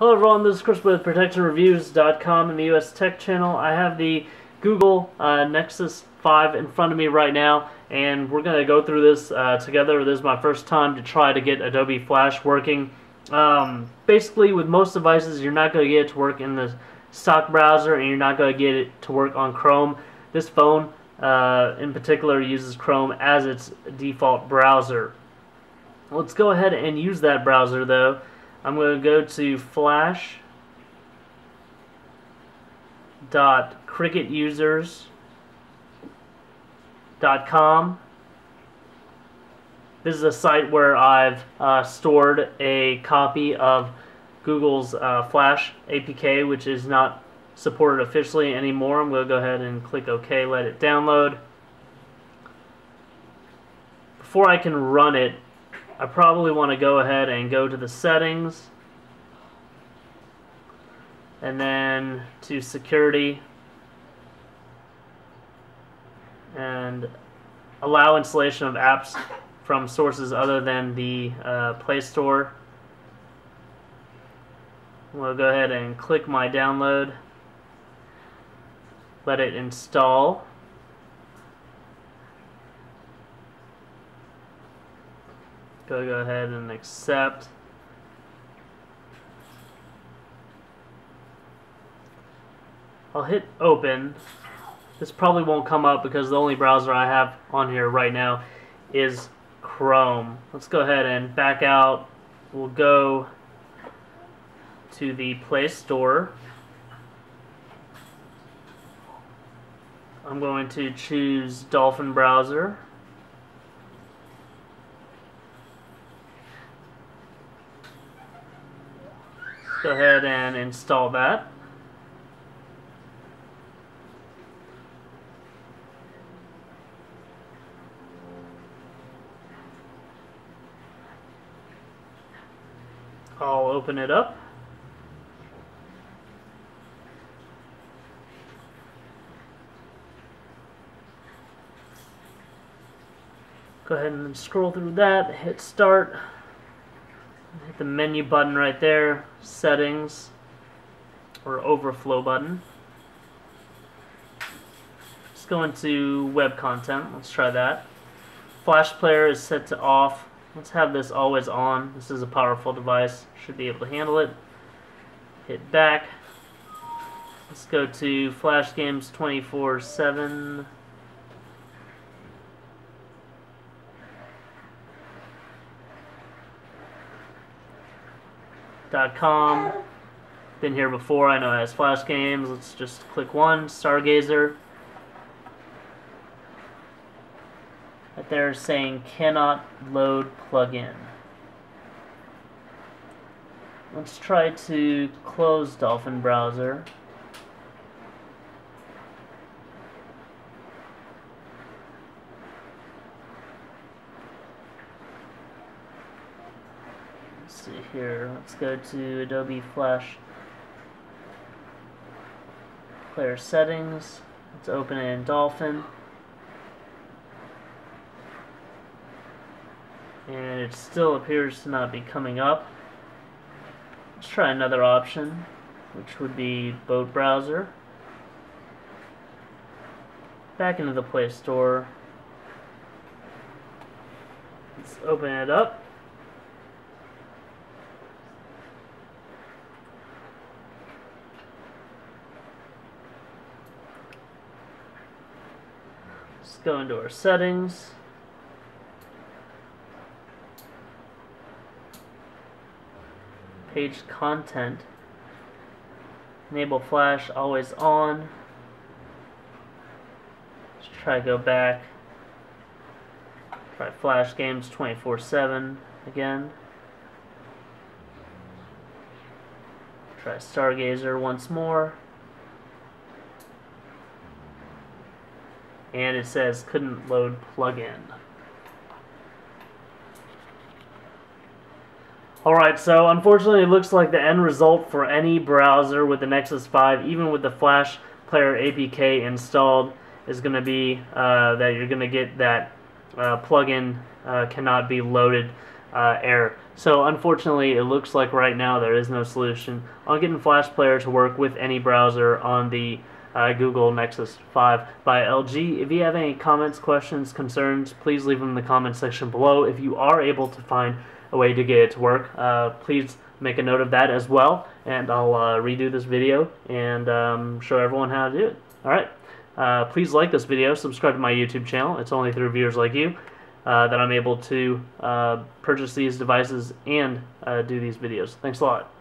Hello everyone, this is Chris with ProtectionReviews.com and the US Tech Channel. I have the Google uh, Nexus 5 in front of me right now and we're going to go through this uh, together. This is my first time to try to get Adobe Flash working. Um, basically with most devices you're not going to get it to work in the stock browser and you're not going to get it to work on Chrome. This phone uh, in particular uses Chrome as its default browser. Let's go ahead and use that browser though. I'm going to go to flash dot dot com. This is a site where I've uh, stored a copy of Google's uh, Flash APK, which is not supported officially anymore. I'm going to go ahead and click OK, let it download. Before I can run it, I probably want to go ahead and go to the settings and then to security and allow installation of apps from sources other than the uh, Play Store. We'll go ahead and click my download, let it install. Go, go ahead and accept. I'll hit open. This probably won't come up because the only browser I have on here right now is Chrome. Let's go ahead and back out. We'll go to the Play Store. I'm going to choose Dolphin Browser. Go ahead and install that. I'll open it up. Go ahead and scroll through that, hit start. Hit the menu button right there, settings, or overflow button. Let's go into web content. Let's try that. Flash player is set to off. Let's have this always on. This is a powerful device. Should be able to handle it. Hit back. Let's go to Flash Games 24-7. Com. Been here before, I know it has flash games. Let's just click one, Stargazer. Right there saying cannot load plugin. Let's try to close Dolphin Browser. See here. Let's go to Adobe Flash Player Settings. Let's open it in Dolphin. And it still appears to not be coming up. Let's try another option, which would be Boat Browser. Back into the Play Store. Let's open it up. Let's go into our settings. Page content. Enable flash always on. Let's try to go back. Try flash games 24-7 again. Try Stargazer once more. And it says couldn't load plugin. Alright, so unfortunately it looks like the end result for any browser with the Nexus 5, even with the Flash Player APK installed, is going to be uh, that you're going to get that uh, plugin uh, cannot be loaded uh, error. So unfortunately, it looks like right now there is no solution on getting Flash Player to work with any browser on the uh, Google Nexus 5 by LG. If you have any comments, questions, concerns, please leave them in the comment section below. If you are able to find a way to get it to work, uh, please make a note of that as well, and I'll uh, redo this video and um, show everyone how to do it. Alright, uh, please like this video, subscribe to my YouTube channel. It's only through viewers like you uh, that I'm able to uh, purchase these devices and do these videos. Thanks a lot.